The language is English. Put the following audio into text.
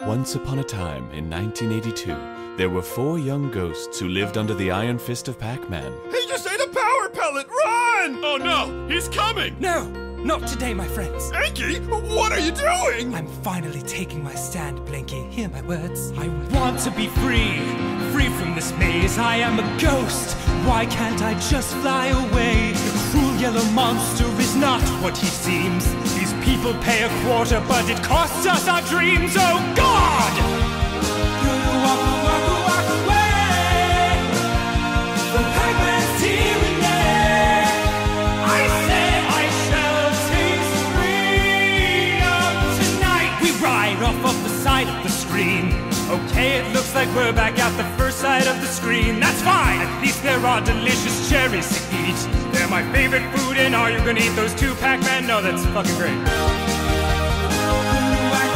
Once upon a time, in 1982, there were four young ghosts who lived under the iron fist of Pac Man. He just ate a power pellet! Run! Oh no, he's coming! No, not today, my friends. Inky, what are you doing? I'm finally taking my stand, Blinky. Hear my words. I want to be free, free from this maze. I am a ghost. Why can't I just fly away? The cruel yellow monster is not what he seems. People pay a quarter, but it costs us our dreams. Oh God! Off of the side of the screen. Okay, it looks like we're back at the side of the screen. That's fine. At least there are delicious cherries to eat. They're my favorite food, and are you gonna eat those two, Pac-Man? No, that's fucking great. Whack,